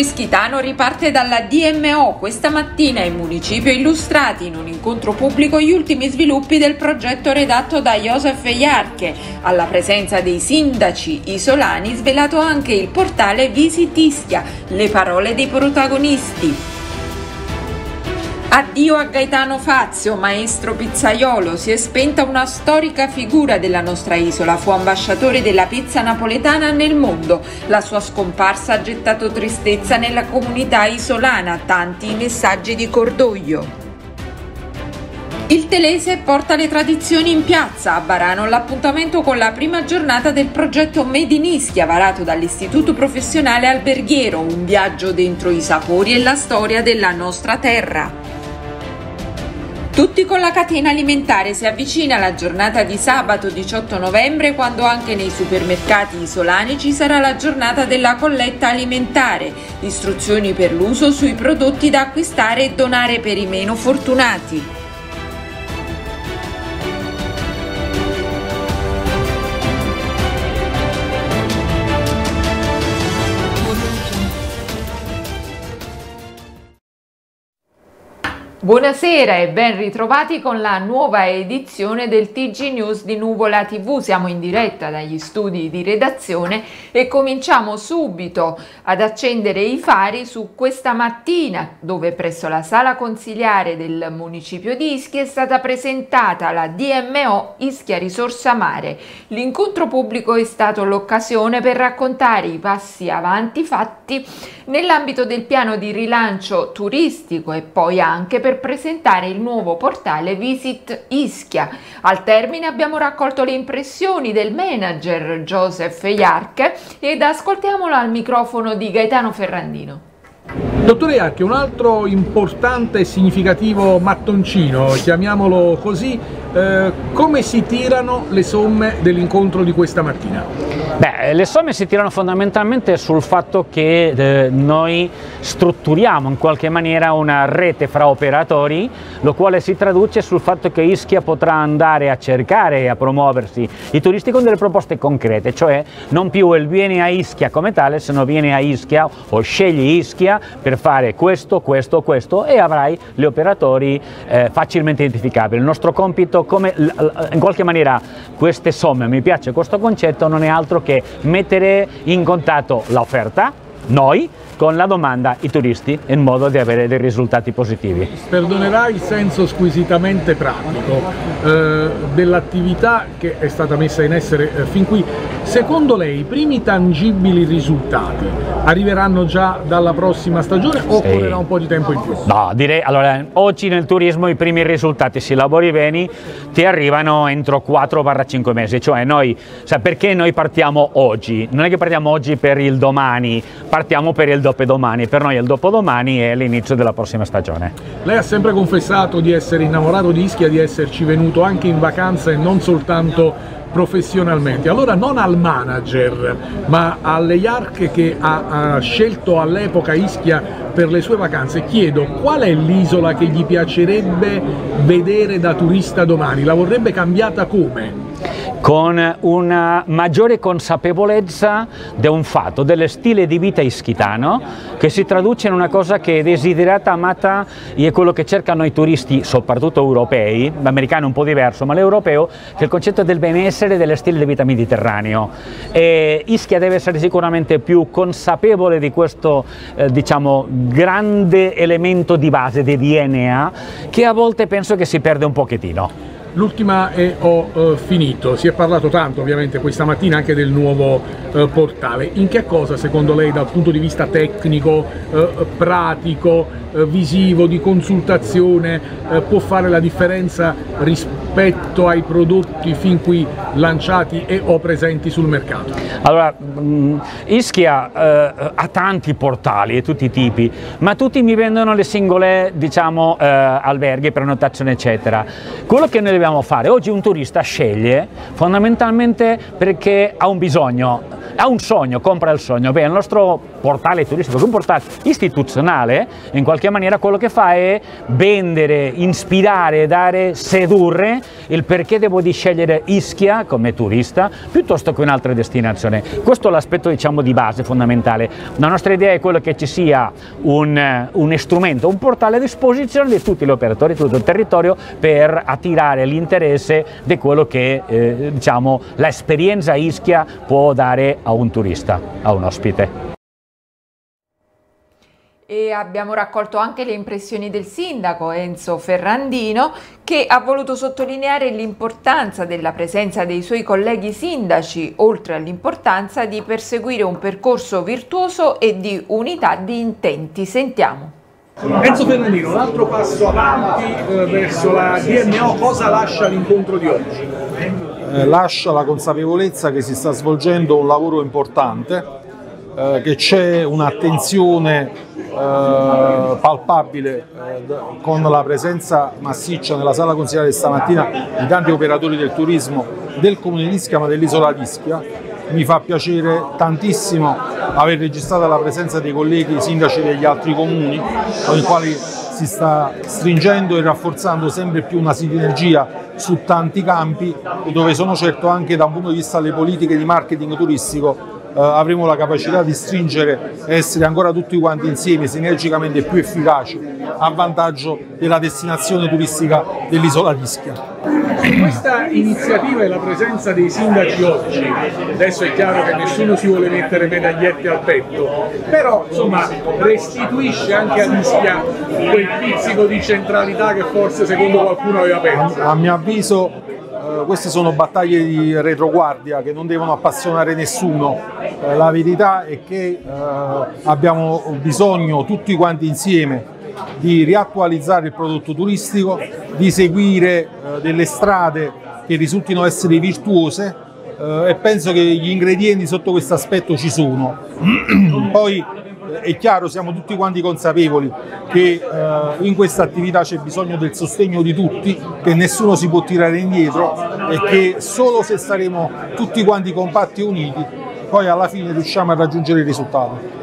ischitano riparte dalla DMO. Questa mattina il municipio illustrati in un incontro pubblico gli ultimi sviluppi del progetto redatto da Josef Iarche. Alla presenza dei sindaci isolani svelato anche il portale Visit Ischia, le parole dei protagonisti. Addio a Gaetano Fazio, maestro pizzaiolo, si è spenta una storica figura della nostra isola, fu ambasciatore della pizza napoletana nel mondo. La sua scomparsa ha gettato tristezza nella comunità isolana, tanti messaggi di cordoglio. Il Telese porta le tradizioni in piazza. A Barano l'appuntamento con la prima giornata del progetto Made in Ischia varato dall'Istituto Professionale Alberghiero, un viaggio dentro i sapori e la storia della nostra terra. Tutti con la catena alimentare si avvicina la giornata di sabato 18 novembre quando anche nei supermercati isolani ci sarà la giornata della colletta alimentare, istruzioni per l'uso sui prodotti da acquistare e donare per i meno fortunati. Buonasera e ben ritrovati con la nuova edizione del TG News di Nuvola TV. Siamo in diretta dagli studi di redazione e cominciamo subito ad accendere i fari su questa mattina dove presso la sala consigliare del municipio di Ischia è stata presentata la DMO Ischia Risorsa Mare. L'incontro pubblico è stato l'occasione per raccontare i passi avanti fatti nell'ambito del piano di rilancio turistico e poi anche per presentare il nuovo portale Visit Ischia. Al termine abbiamo raccolto le impressioni del manager Joseph Iarche ed ascoltiamolo al microfono di Gaetano Ferrandino. Dottore Iarche, un altro importante e significativo mattoncino, chiamiamolo così, eh, come si tirano le somme dell'incontro di questa mattina? Beh, le somme si tirano fondamentalmente sul fatto che eh, noi strutturiamo in qualche maniera una rete fra operatori, lo quale si traduce sul fatto che Ischia potrà andare a cercare e a promuoversi i turisti con delle proposte concrete, cioè non più il vieni a Ischia come tale, se no vieni a Ischia o scegli Ischia per fare questo, questo, questo e avrai gli operatori eh, facilmente identificabili. Il nostro compito, come in qualche maniera queste somme, mi piace questo concetto, non è altro che mettere in contatto l'offerta, noi, con la domanda i turisti in modo di avere dei risultati positivi. Perdonerà il senso squisitamente pratico eh, dell'attività che è stata messa in essere eh, fin qui. Secondo lei i primi tangibili risultati arriveranno già dalla prossima stagione o sì. occorrerà un po' di tempo in più? No, direi, allora, oggi nel turismo i primi risultati, se lavori bene, ti arrivano entro 4-5 mesi, cioè noi, sa perché noi partiamo oggi? Non è che partiamo oggi per il domani, partiamo per il dopodomani, per noi il dopodomani è l'inizio della prossima stagione. Lei ha sempre confessato di essere innamorato di Ischia, di esserci venuto anche in vacanza e non soltanto professionalmente. Allora non al manager, ma alle Yark che ha, ha scelto all'epoca Ischia per le sue vacanze, chiedo qual è l'isola che gli piacerebbe vedere da turista domani? La vorrebbe cambiata come? Con una maggiore consapevolezza di un fatto, dello stile di vita ischitano, che si traduce in una cosa che è desiderata, amata, e è quello che cercano i turisti, soprattutto europei, l'americano è un po' diverso, ma l'europeo, che è il concetto del benessere e dello stile di vita mediterraneo. E Ischia deve essere sicuramente più consapevole di questo, eh, diciamo, grande elemento di base, di DNA, che a volte penso che si perde un pochettino. L'ultima e ho uh, finito, si è parlato tanto ovviamente questa mattina anche del nuovo uh, portale, in che cosa secondo lei dal punto di vista tecnico, uh, pratico, visivo, di consultazione può fare la differenza rispetto ai prodotti fin qui lanciati e o presenti sul mercato? Allora, mm, Ischia ha tanti portali di tutti i tipi, ma tutti mi vendono le singole diciamo, alberghi, prenotazione eccetera. Quello che noi dobbiamo fare? Oggi un turista sceglie fondamentalmente perché ha un bisogno ha un sogno, compra il sogno. Beh, il nostro portale turistico, un portale istituzionale, in qualche maniera quello che fa è vendere, ispirare, dare, sedurre il perché devo di scegliere Ischia come turista piuttosto che un'altra destinazione. Questo è l'aspetto diciamo di base fondamentale. La nostra idea è quello che ci sia un, un strumento, un portale a disposizione di tutti gli operatori tutto il territorio per attirare l'interesse di quello che eh, diciamo, l'esperienza Ischia può dare a un turista, a un ospite e abbiamo raccolto anche le impressioni del sindaco Enzo Ferrandino che ha voluto sottolineare l'importanza della presenza dei suoi colleghi sindaci, oltre all'importanza di perseguire un percorso virtuoso e di unità di intenti. Sentiamo. Enzo Ferrandino, un altro passo avanti eh, verso la DMO, cosa lascia l'incontro di oggi? Eh, lascia la consapevolezza che si sta svolgendo un lavoro importante, eh, che c'è un'attenzione eh, palpabile eh, con la presenza massiccia nella sala consigliare stamattina di tanti operatori del turismo del comune di Ischia ma dell'isola di Ischia. Mi fa piacere tantissimo aver registrato la presenza dei colleghi sindaci degli altri comuni con i quali si sta stringendo e rafforzando sempre più una sinergia su tanti campi dove sono certo anche da un punto di vista delle politiche di marketing turistico avremo la capacità di stringere e essere ancora tutti quanti insieme, sinergicamente più efficaci a vantaggio della destinazione turistica dell'isola di Ischia. Questa iniziativa e la presenza dei sindaci oggi, adesso è chiaro che nessuno si vuole mettere medagliette al petto, però insomma restituisce anche a Ischia quel pizzico di centralità che forse secondo qualcuno aveva perso. A, a mio avviso eh, queste sono battaglie di retroguardia che non devono appassionare nessuno. Eh, la verità è che eh, abbiamo bisogno tutti quanti insieme di riattualizzare il prodotto turistico, di seguire delle strade che risultino essere virtuose e penso che gli ingredienti sotto questo aspetto ci sono. Poi è chiaro, siamo tutti quanti consapevoli che eh, in questa attività c'è bisogno del sostegno di tutti, che nessuno si può tirare indietro e che solo se saremo tutti quanti compatti e uniti poi alla fine riusciamo a raggiungere il risultato.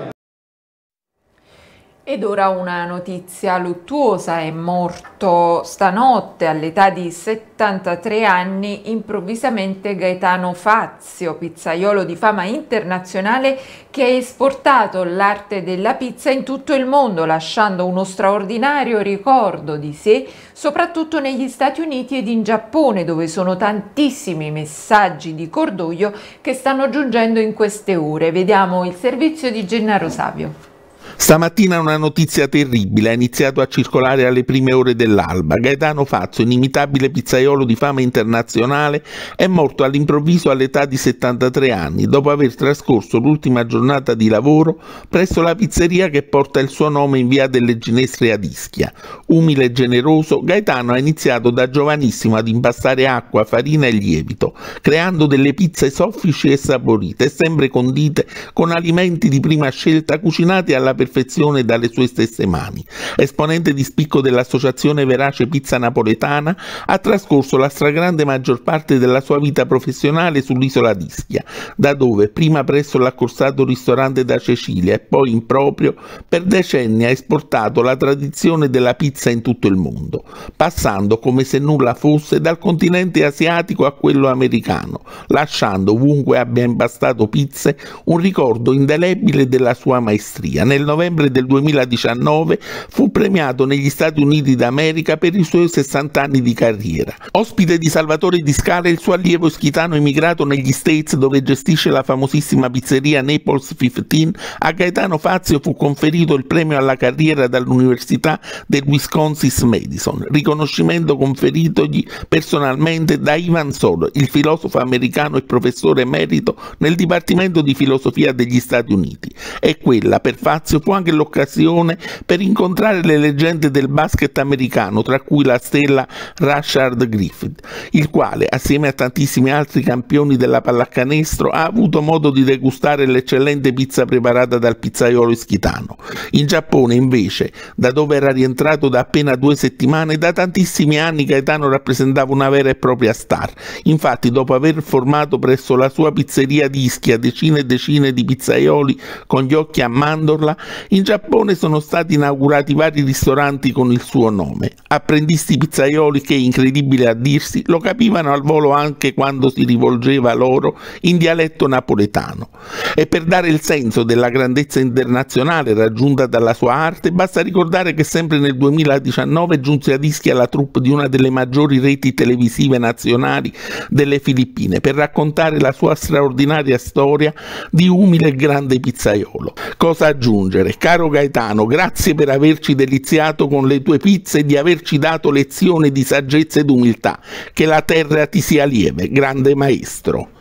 Ed ora una notizia luttuosa, è morto stanotte all'età di 73 anni improvvisamente Gaetano Fazio, pizzaiolo di fama internazionale che ha esportato l'arte della pizza in tutto il mondo lasciando uno straordinario ricordo di sé soprattutto negli Stati Uniti ed in Giappone dove sono tantissimi messaggi di cordoglio che stanno giungendo in queste ore. Vediamo il servizio di Gennaro Savio. Stamattina una notizia terribile ha iniziato a circolare alle prime ore dell'alba. Gaetano Fazzo, inimitabile pizzaiolo di fama internazionale, è morto all'improvviso all'età di 73 anni, dopo aver trascorso l'ultima giornata di lavoro presso la pizzeria che porta il suo nome in via delle Ginestre ad Ischia. Umile e generoso, Gaetano ha iniziato da giovanissimo ad impastare acqua, farina e lievito, creando delle pizze soffici e saporite sempre condite con alimenti di prima scelta cucinati alla perfezione perfezione dalle sue stesse mani. Esponente di spicco dell'associazione Verace Pizza Napoletana, ha trascorso la stragrande maggior parte della sua vita professionale sull'isola d'Ischia, da dove, prima presso l'accorsato ristorante da Cecilia e poi in proprio, per decenni ha esportato la tradizione della pizza in tutto il mondo, passando come se nulla fosse dal continente asiatico a quello americano, lasciando ovunque abbia impastato pizze un ricordo indelebile della sua maestria. Nel novembre del 2019 fu premiato negli Stati Uniti d'America per i suoi 60 anni di carriera. Ospite di Salvatore Di Scala, il suo allievo ischitano emigrato negli States dove gestisce la famosissima pizzeria Naples 15, a Gaetano Fazio fu conferito il premio alla carriera dall'Università del Wisconsin-Madison, riconoscimento conferitogli personalmente da Ivan Solo, il filosofo americano e professore emerito nel Dipartimento di Filosofia degli Stati Uniti. E quella per Fazio fu anche l'occasione per incontrare le leggende del basket americano, tra cui la stella Rashard Griffith, il quale, assieme a tantissimi altri campioni della pallacanestro, ha avuto modo di degustare l'eccellente pizza preparata dal pizzaiolo ischitano. In Giappone, invece, da dove era rientrato da appena due settimane, da tantissimi anni Gaetano rappresentava una vera e propria star. Infatti, dopo aver formato presso la sua pizzeria di Ischia decine e decine di pizzaioli con gli occhi a mandorla, in Giappone sono stati inaugurati vari ristoranti con il suo nome. Apprendisti pizzaioli che, incredibile a dirsi, lo capivano al volo anche quando si rivolgeva loro in dialetto napoletano. E per dare il senso della grandezza internazionale raggiunta dalla sua arte, basta ricordare che sempre nel 2019 giunse ad Ischia la troupe di una delle maggiori reti televisive nazionali delle Filippine per raccontare la sua straordinaria storia di umile e grande pizzaiolo. Cosa aggiungere? Caro Gaetano, grazie per averci deliziato con le tue pizze e di averci dato lezioni di saggezza ed umiltà. Che la terra ti sia lieve, grande maestro.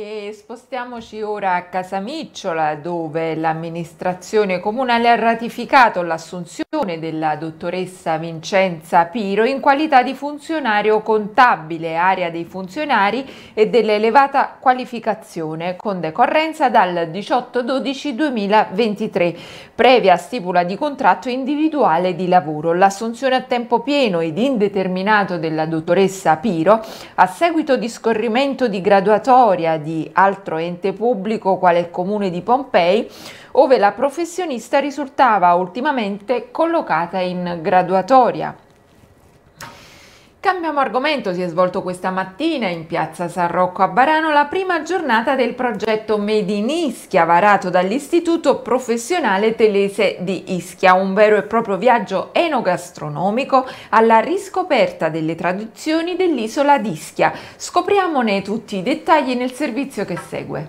E spostiamoci ora a Casamicciola dove l'amministrazione comunale ha ratificato l'assunzione della dottoressa Vincenza Piro in qualità di funzionario contabile, area dei funzionari e dell'elevata qualificazione con decorrenza dal 18-12-2023, previa stipula di contratto individuale di lavoro. L'assunzione a tempo pieno ed indeterminato della dottoressa Piro a seguito di scorrimento di graduatoria di di altro ente pubblico quale il comune di Pompei, ove la professionista risultava ultimamente collocata in graduatoria. Cambiamo argomento, si è svolto questa mattina in piazza San Rocco a Barano la prima giornata del progetto Made in Ischia varato dall'Istituto Professionale Telese di Ischia, un vero e proprio viaggio enogastronomico alla riscoperta delle tradizioni dell'isola d'Ischia. Scopriamone tutti i dettagli nel servizio che segue.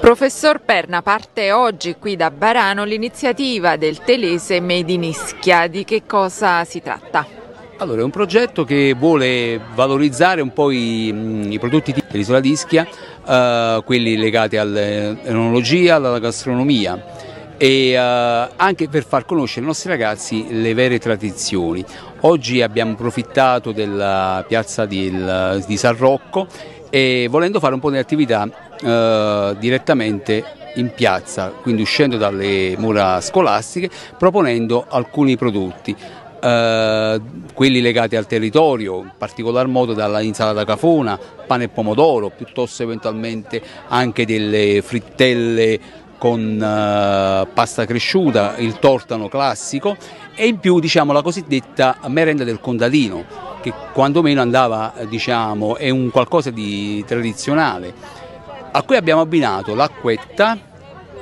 Professor Perna, parte oggi qui da Barano l'iniziativa del Telese Made in Ischia. Di che cosa si tratta? Allora, è un progetto che vuole valorizzare un po' i, mm, i prodotti dell'isola di Ischia, eh, quelli legati all'enologia, alla gastronomia e eh, anche per far conoscere ai nostri ragazzi le vere tradizioni. Oggi abbiamo approfittato della piazza di, di San Rocco e volendo fare un po' di attività eh, direttamente in piazza, quindi uscendo dalle mura scolastiche, proponendo alcuni prodotti. Eh, quelli legati al territorio, in particolar modo dall'insalata cafona, pane e pomodoro, piuttosto eventualmente anche delle frittelle con uh, pasta cresciuta, il tortano classico e in più diciamo, la cosiddetta merenda del contadino che quantomeno andava, diciamo, è un qualcosa di tradizionale. A cui abbiamo abbinato l'acquetta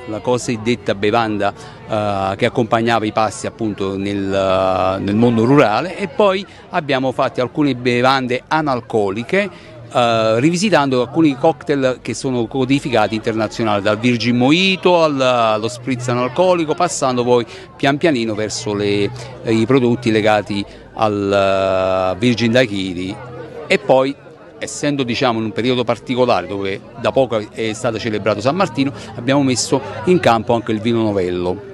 la cosiddetta bevanda uh, che accompagnava i passi appunto nel, uh, nel, mondo rurale e poi abbiamo fatto alcune bevande analcoliche Uh, rivisitando alcuni cocktail che sono codificati internazionali, dal Virgin Mojito al, allo spritz analcolico, passando poi pian pianino verso le, i prodotti legati al uh, Virgin Daiquiri e poi essendo diciamo, in un periodo particolare dove da poco è stato celebrato San Martino, abbiamo messo in campo anche il vino novello.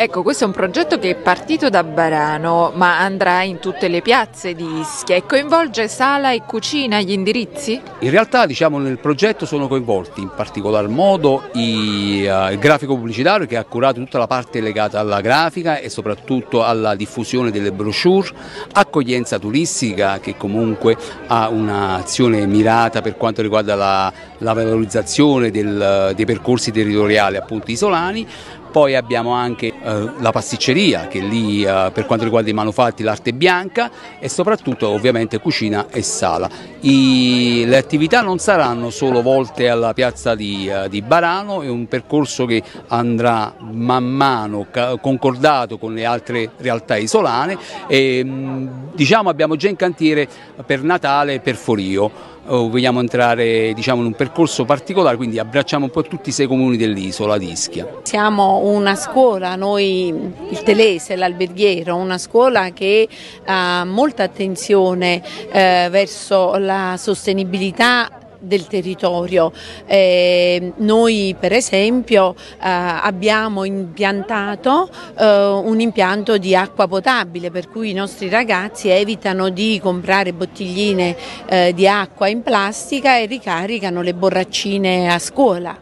Ecco, questo è un progetto che è partito da Barano, ma andrà in tutte le piazze di Ischia e coinvolge sala e cucina, gli indirizzi? In realtà diciamo, nel progetto sono coinvolti in particolar modo i, uh, il grafico pubblicitario che ha curato tutta la parte legata alla grafica e soprattutto alla diffusione delle brochure, accoglienza turistica che comunque ha un'azione mirata per quanto riguarda la, la valorizzazione del, dei percorsi territoriali appunto isolani, poi abbiamo anche eh, la pasticceria che lì eh, per quanto riguarda i manufatti l'arte bianca e soprattutto ovviamente cucina e sala. I, le attività non saranno solo volte alla piazza di, uh, di, Barano, è un percorso che andrà man mano concordato con le altre realtà isolane e mh, diciamo abbiamo già in cantiere per Natale e per Forio vogliamo entrare diciamo, in un percorso particolare, quindi abbracciamo un po' tutti i sei comuni dell'isola di Ischia. Siamo una scuola, noi il Telese, l'Alberghiero, una scuola che ha molta attenzione eh, verso la sostenibilità del territorio. Eh, noi per esempio eh, abbiamo impiantato eh, un impianto di acqua potabile per cui i nostri ragazzi evitano di comprare bottigline eh, di acqua in plastica e ricaricano le borraccine a scuola.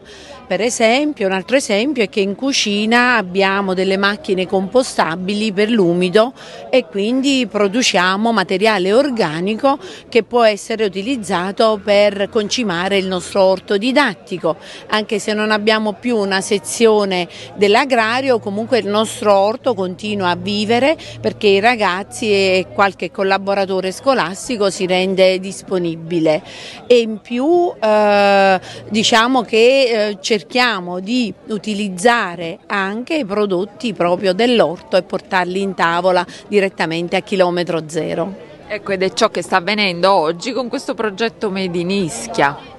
Per esempio, un altro esempio è che in cucina abbiamo delle macchine compostabili per l'umido e quindi produciamo materiale organico che può essere utilizzato per concimare il nostro orto didattico. Anche se non abbiamo più una sezione dell'agrario, comunque il nostro orto continua a vivere perché i ragazzi e qualche collaboratore scolastico si rende disponibile. E in più eh, diciamo che eh, cerchiamo di utilizzare anche i prodotti proprio dell'orto e portarli in tavola direttamente a chilometro zero. Ecco, ed è ciò che sta avvenendo oggi con questo progetto Made in Ischia.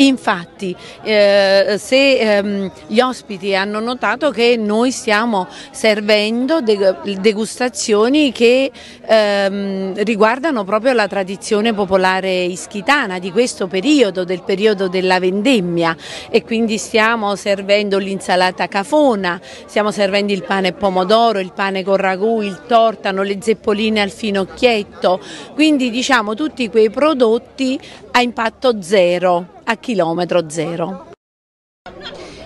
Infatti, eh, se ehm, gli ospiti hanno notato che noi stiamo servendo degustazioni che ehm, riguardano proprio la tradizione popolare ischitana di questo periodo, del periodo della vendemmia. E quindi stiamo servendo l'insalata cafona, stiamo servendo il pane pomodoro, il pane con ragù, il tortano, le zeppoline al finocchietto, quindi diciamo tutti quei prodotti a impatto zero a chilometro zero.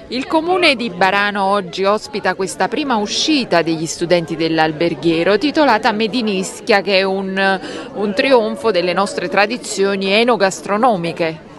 Il comune di Barano oggi ospita questa prima uscita degli studenti dell'alberghiero titolata Medinischia che è un, un trionfo delle nostre tradizioni enogastronomiche.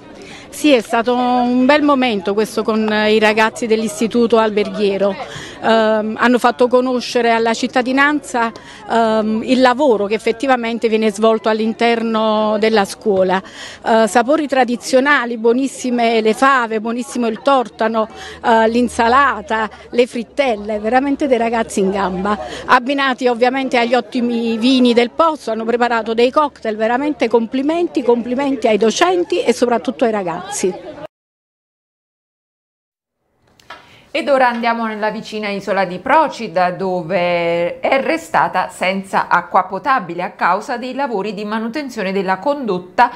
Sì, è stato un bel momento questo con i ragazzi dell'istituto alberghiero. Eh, hanno fatto conoscere alla cittadinanza eh, il lavoro che effettivamente viene svolto all'interno della scuola. Eh, sapori tradizionali, buonissime le fave, buonissimo il tortano, eh, l'insalata, le frittelle, veramente dei ragazzi in gamba. Abbinati ovviamente agli ottimi vini del posto, hanno preparato dei cocktail, veramente complimenti, complimenti ai docenti e soprattutto ai ragazzi ragazzi. Ed ora andiamo nella vicina isola di Procida dove è restata senza acqua potabile a causa dei lavori di manutenzione della condotta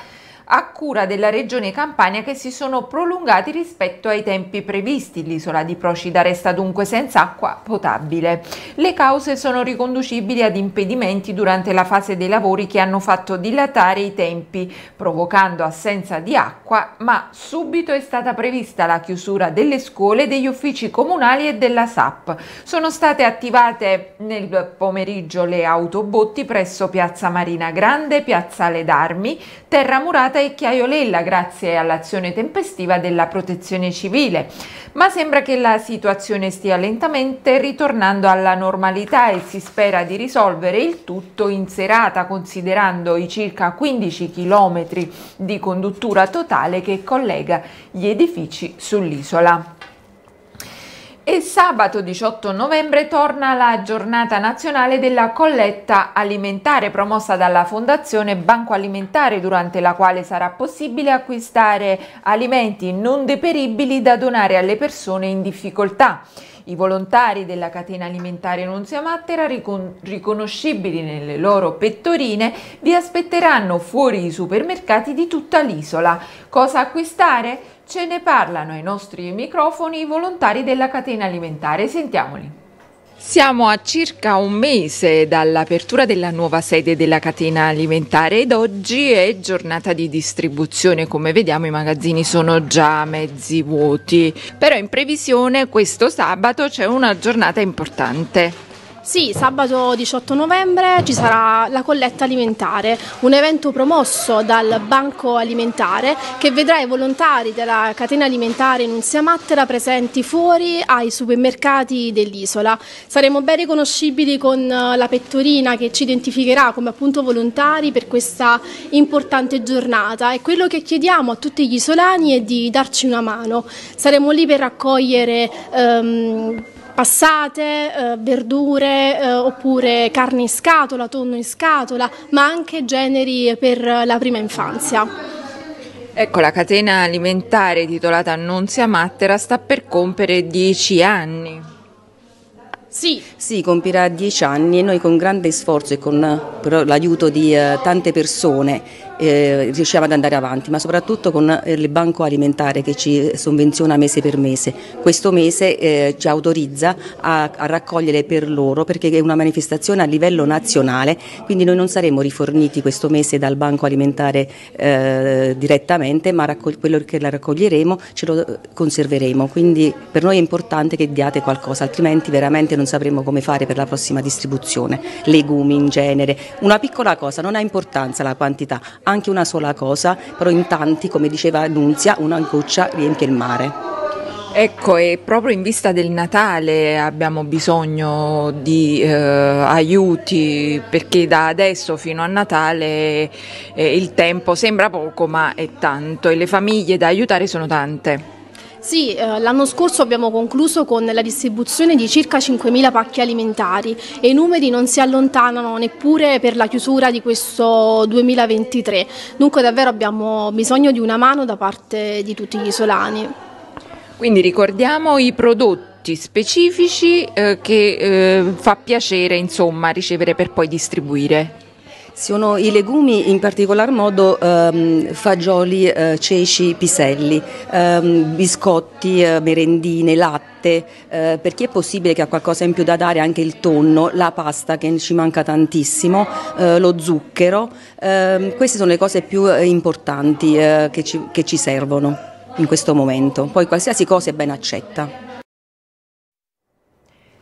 a cura della regione Campania che si sono prolungati rispetto ai tempi previsti. L'isola di Procida resta dunque senza acqua potabile. Le cause sono riconducibili ad impedimenti durante la fase dei lavori che hanno fatto dilatare i tempi, provocando assenza di acqua, ma subito è stata prevista la chiusura delle scuole, degli uffici comunali e della SAP. Sono state attivate nel pomeriggio le autobotti presso Piazza Marina Grande, Piazzale d'Armi, Terra Murata e Chiaiolella grazie all'azione tempestiva della protezione civile. Ma sembra che la situazione stia lentamente ritornando alla normalità e si spera di risolvere il tutto in serata considerando i circa 15 km di conduttura totale che collega gli edifici sull'isola. E sabato 18 novembre torna la giornata nazionale della colletta alimentare promossa dalla Fondazione Banco Alimentare durante la quale sarà possibile acquistare alimenti non deperibili da donare alle persone in difficoltà. I volontari della catena alimentare Nunzia Mattera, ricon riconoscibili nelle loro pettorine, vi aspetteranno fuori i supermercati di tutta l'isola. Cosa acquistare? Ce ne parlano ai nostri microfoni i volontari della catena alimentare. Sentiamoli. Siamo a circa un mese dall'apertura della nuova sede della catena alimentare ed oggi è giornata di distribuzione. Come vediamo i magazzini sono già mezzi vuoti, però in previsione questo sabato c'è una giornata importante. Sì, sabato 18 novembre ci sarà la colletta alimentare, un evento promosso dal Banco Alimentare che vedrà i volontari della catena alimentare Nunzia Mattera presenti fuori ai supermercati dell'isola. Saremo ben riconoscibili con la pettorina che ci identificherà come appunto volontari per questa importante giornata e quello che chiediamo a tutti gli isolani è di darci una mano. Saremo lì per raccogliere ehm, passate, eh, verdure eh, oppure carne in scatola, tonno in scatola, ma anche generi per la prima infanzia. Ecco, la catena alimentare titolata Annunzia Mattera sta per compiere dieci anni. Sì. sì, compirà dieci anni e noi con grande sforzo e con l'aiuto di eh, tante persone eh, riusciamo ad andare avanti, ma soprattutto con eh, il banco alimentare che ci sovvenziona mese per mese. Questo mese eh, ci autorizza a, a, raccogliere per loro perché è una manifestazione a livello nazionale, quindi noi non saremo riforniti questo mese dal banco alimentare eh, direttamente, ma quello che la raccoglieremo ce lo conserveremo. Quindi per noi è importante che diate qualcosa, altrimenti veramente non sapremo come fare per la prossima distribuzione. Legumi in genere, una piccola cosa, non ha importanza la quantità, anche una sola cosa, però in tanti, come diceva Nunzia, una goccia riempie il mare. Ecco, e proprio in vista del Natale abbiamo bisogno di eh, aiuti perché da adesso fino a Natale eh, il tempo sembra poco ma è tanto e le famiglie da aiutare sono tante. Sì, eh, l'anno scorso abbiamo concluso con la distribuzione di circa 5.000 pacchi alimentari e i numeri non si allontanano neppure per la chiusura di questo 2023. Dunque davvero abbiamo bisogno di una mano da parte di tutti gli isolani. Quindi ricordiamo i prodotti specifici eh, che eh, fa piacere insomma, ricevere per poi distribuire. Sono i legumi, in particolar modo ehm, fagioli, eh, ceci, piselli, ehm, biscotti, eh, merendine, latte, eh, per chi è possibile che ha qualcosa in più da dare anche il tonno, la pasta che ci manca tantissimo, eh, lo zucchero, ehm, queste sono le cose più eh, importanti eh, che ci, che ci servono in questo momento. Poi qualsiasi cosa è ben accetta.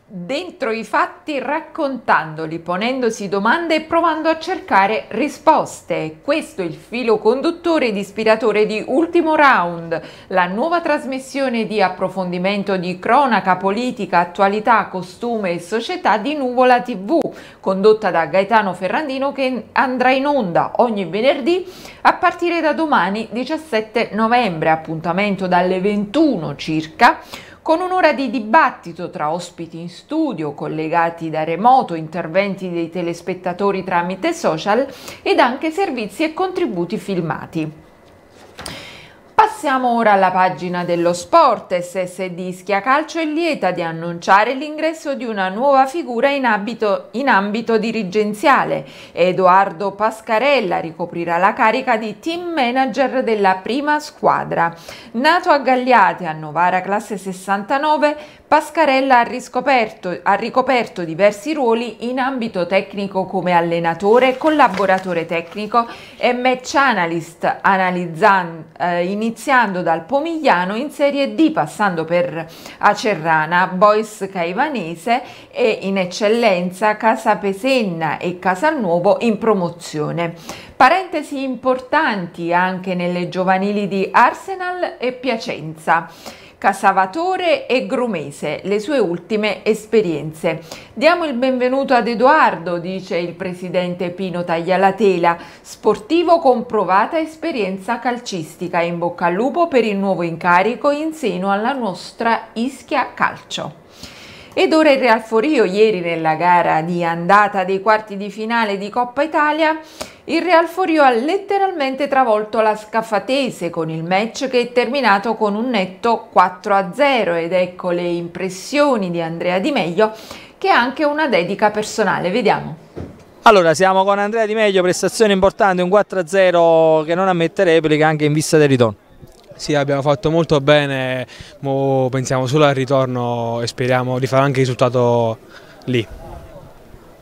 Dentro i fatti raccontandoli, ponendosi domande e provando a cercare risposte. Questo è il filo conduttore ed ispiratore di Ultimo Round, la nuova trasmissione di approfondimento di cronaca, politica, attualità, costume e società di Nuvola TV, condotta da Gaetano Ferrandino che andrà in onda ogni venerdì a partire da domani 17 novembre, appuntamento dalle 21 circa con un'ora di dibattito tra ospiti in studio, collegati da remoto, interventi dei telespettatori tramite social ed anche servizi e contributi filmati. Passiamo ora alla pagina dello sport. SSD Ischia Calcio è lieta di annunciare l'ingresso di una nuova figura in, abito, in ambito dirigenziale. Edoardo Pascarella ricoprirà la carica di team manager della prima squadra. Nato a Gagliate a Novara classe 69, Pascarella ha, ha ricoperto diversi ruoli in ambito tecnico come allenatore, collaboratore tecnico e match analyst, eh, iniziando dal Pomigliano in Serie D, passando per Acerrana, Boys Caivanese e in eccellenza Casa Pesenna e Casalnuovo in promozione. Parentesi importanti anche nelle giovanili di Arsenal e Piacenza. Casavatore e Grumese, le sue ultime esperienze. Diamo il benvenuto ad Edoardo, dice il presidente Pino Taglialatela, sportivo con provata esperienza calcistica. In bocca al lupo per il nuovo incarico in seno alla nostra Ischia Calcio. Ed ora il Real Forio, ieri nella gara di andata dei quarti di finale di Coppa Italia, il Real Forio ha letteralmente travolto la Scaffatese con il match che è terminato con un netto 4-0 ed ecco le impressioni di Andrea Di Meglio che ha anche una dedica personale. Vediamo. Allora, siamo con Andrea Di Meglio, prestazione importante, un 4-0 che non ammette replica anche in vista del ritorno. Sì, abbiamo fatto molto bene, Mo pensiamo solo al ritorno e speriamo di fare anche il risultato lì.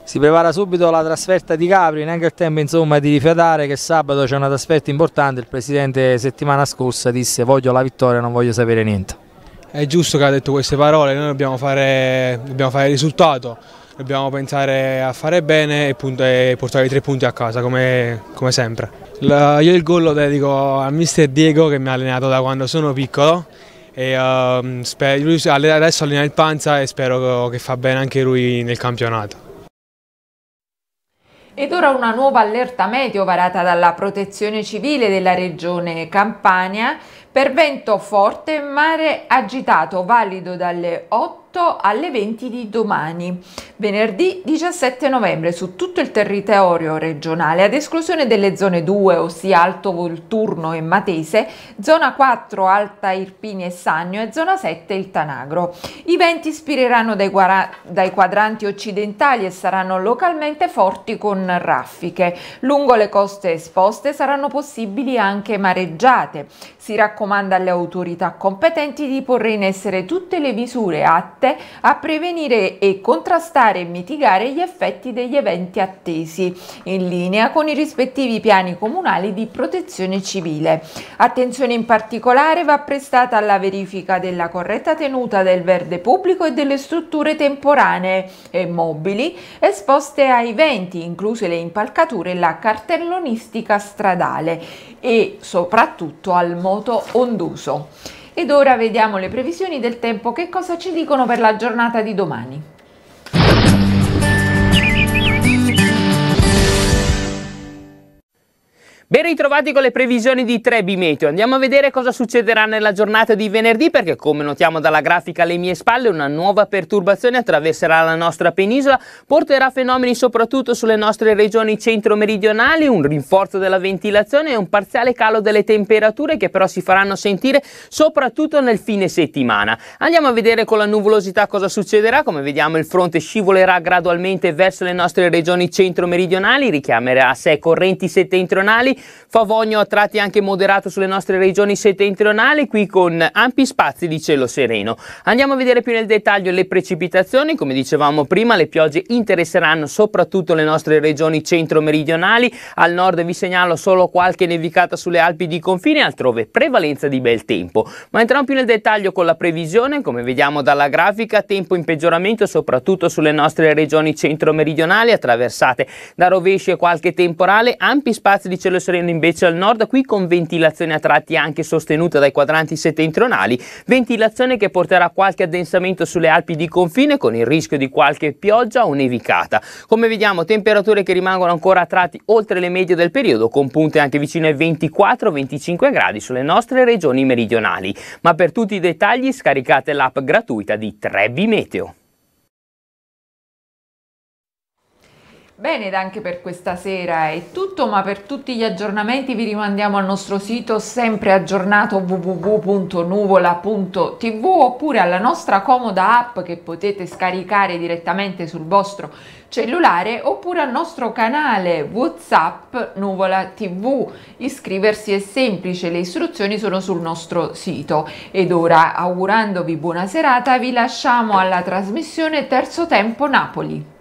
Si prepara subito la trasferta di Capri, neanche il tempo insomma, di rifiatare che sabato c'è una trasferta importante, il presidente settimana scorsa disse voglio la vittoria, non voglio sapere niente. È giusto che ha detto queste parole, noi dobbiamo fare, dobbiamo fare risultato, dobbiamo pensare a fare bene e, e portare i tre punti a casa come, come sempre. La, io il gol lo dedico a mister Diego che mi ha allenato da quando sono piccolo e uh, lui adesso allena il Panza e spero che fa bene anche lui nel campionato. Ed ora una nuova allerta meteo varata dalla protezione civile della regione Campania. Per vento forte e mare agitato valido dalle 8 8 alle 20 di domani. Venerdì 17 novembre su tutto il territorio regionale, ad esclusione delle zone 2, ossia Alto Volturno e Matese, zona 4 Alta Irpini e Sagno e zona 7 il Tanagro. I venti spireranno dai, dai quadranti occidentali e saranno localmente forti con raffiche. Lungo le coste esposte saranno possibili anche mareggiate. Si raccomanda alle autorità competenti di porre in essere tutte le misure atte a prevenire e contrastare e mitigare gli effetti degli eventi attesi, in linea con i rispettivi piani comunali di protezione civile. Attenzione in particolare va prestata alla verifica della corretta tenuta del verde pubblico e delle strutture temporanee e mobili esposte ai venti, incluse le impalcature e la cartellonistica stradale e soprattutto al moto onduso. Ed ora vediamo le previsioni del tempo, che cosa ci dicono per la giornata di domani. Ben ritrovati con le previsioni di Trebi Meteo. Andiamo a vedere cosa succederà nella giornata di venerdì perché come notiamo dalla grafica alle mie spalle una nuova perturbazione attraverserà la nostra penisola, porterà fenomeni soprattutto sulle nostre regioni centro-meridionali, un rinforzo della ventilazione e un parziale calo delle temperature che però si faranno sentire soprattutto nel fine settimana. Andiamo a vedere con la nuvolosità cosa succederà. Come vediamo il fronte scivolerà gradualmente verso le nostre regioni centro-meridionali, richiamerà a sé correnti settentrionali Favogno a tratti anche moderato sulle nostre regioni settentrionali, qui con ampi spazi di cielo sereno. Andiamo a vedere più nel dettaglio le precipitazioni, come dicevamo prima le piogge interesseranno soprattutto le nostre regioni centro-meridionali, al nord vi segnalo solo qualche nevicata sulle Alpi di confine, altrove prevalenza di bel tempo. Ma entriamo più nel dettaglio con la previsione, come vediamo dalla grafica, tempo in peggioramento soprattutto sulle nostre regioni centro-meridionali attraversate da rovesci e qualche temporale, ampi spazi di cielo sereno invece al nord, qui con ventilazione a tratti anche sostenuta dai quadranti settentrionali, ventilazione che porterà qualche addensamento sulle Alpi di confine con il rischio di qualche pioggia o nevicata. Come vediamo temperature che rimangono ancora a tratti oltre le medie del periodo, con punte anche vicine ai 24-25 gradi sulle nostre regioni meridionali. Ma per tutti i dettagli scaricate l'app gratuita di Trebbi Meteo. Bene, ed anche per questa sera è tutto, ma per tutti gli aggiornamenti vi rimandiamo al nostro sito sempre aggiornato www.nuvola.tv oppure alla nostra comoda app che potete scaricare direttamente sul vostro cellulare oppure al nostro canale WhatsApp Nuvola TV. Iscriversi è semplice, le istruzioni sono sul nostro sito. Ed ora, augurandovi buona serata, vi lasciamo alla trasmissione Terzo Tempo Napoli.